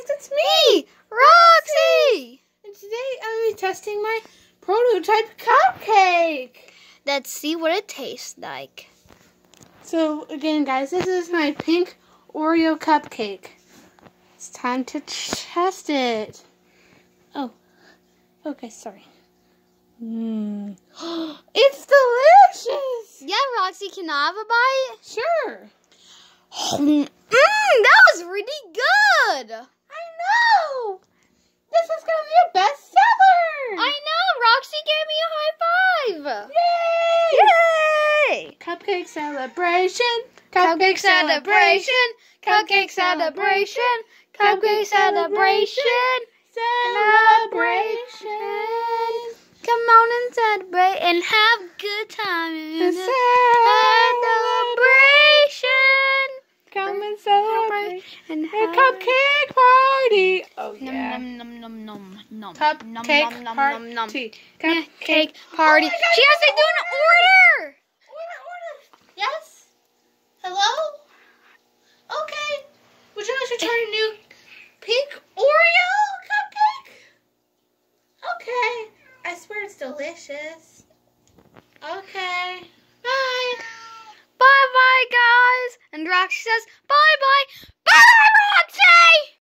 guys, it's me, Roxy! And today I'm going to be testing my prototype cupcake. Let's see what it tastes like. So again, guys, this is my pink Oreo cupcake. It's time to test it. Oh, okay, sorry. Mmm, it's delicious. Yeah, Roxy, can I have a bite? Sure. Mmm, that was really good. I know. This is gonna be a bestseller. I know. Roxy gave me a five. Yay! Yay! Cupcake celebration. Cupcake celebration. Cupcake celebration. Cupcake celebration. Celebration. Come on and celebrate and have a good time. Celebrate. And A cupcake party. Oh Nom, yeah. nom, nom, nom, nom, nom. Cupcake nom, nom, nom, nom, nom. party. Cupcake Cupcake oh party. Oh God, she has to do an order. Order, order. Yes? Hello? Okay. Would you like to try a new pink Oreo cupcake? Okay. I swear it's delicious. Okay. Bye. Bye bye, guys. And Roxy says bye bye. Say.